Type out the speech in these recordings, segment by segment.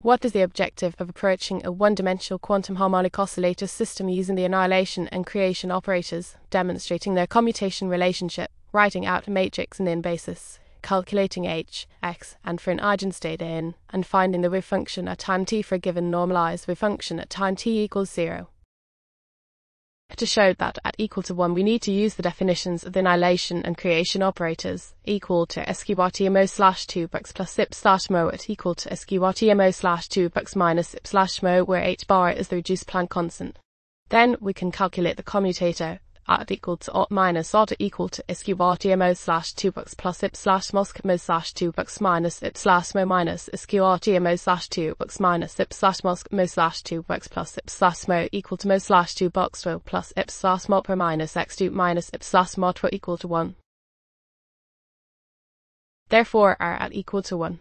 What is the objective of approaching a one-dimensional quantum harmonic oscillator system using the annihilation and creation operators, demonstrating their commutation relationship, writing out a matrix in basis, calculating h, x, and for an eigenstate n, and finding the wave function at time t for a given normalized wave function at time t equals zero. To show that at equal to 1 we need to use the definitions of the annihilation and creation operators equal to sqrtmo slash 2 bucks plus ip slash mo at equal to sqrtmo slash 2 bucks minus ip slash mo where h bar is the reduced Planck constant. Then we can calculate the commutator at equal to ot minus ot equal to sqrtmo slash 2 bucks plus ip slash moskmo slash 2 bucks minus ip slash mo minus sqrtmo slash 2 bucks minus ip slash moskmo slash 2 bucks plus ip slash mo equal to mo slash 2 bucks plus ip slash mo per minus x2 minus ip slash mo equal to 1. Therefore are at equal to 1.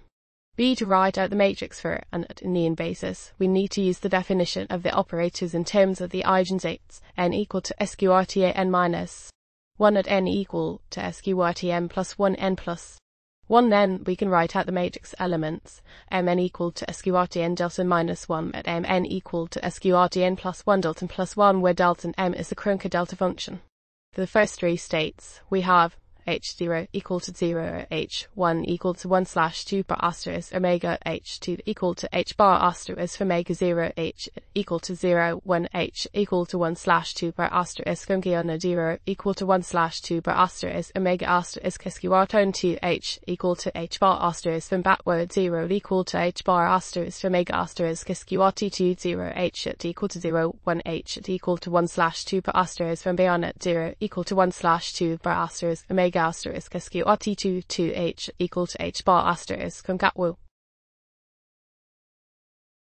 B to write out the matrix for an Artinian basis, we need to use the definition of the operators in terms of the eigenstates n equal to sqrta n minus 1 at n equal to sqrtm plus 1 n plus 1 then we can write out the matrix elements mn equal to sqrtn delta minus 1 at mn equal to sqrtn plus 1 delta plus 1 where delta m is the Kronecker delta function. For the first three states, we have h0 equal to 0 h1 equal to 1 slash 2 bar asterisk omega h2 equal to h bar asterisk omega 0 h equal to 0 1 h equal to 1 slash 2 bar asterisk omega 0 equal to 1 slash 2 bar asterisk omega asterisk sqrton 2 h equal to h bar asterisk from backward 0 equal to h bar asterisk omega asterisk sqrt 2 0 h equal to 0 1 h at equal to 1 slash 2 bar asterisk from beyond 0 equal to 1 slash 2 bar asterisk omega asterisk asterisk askew rt2 to h equal to h bar asterisk. Congatwu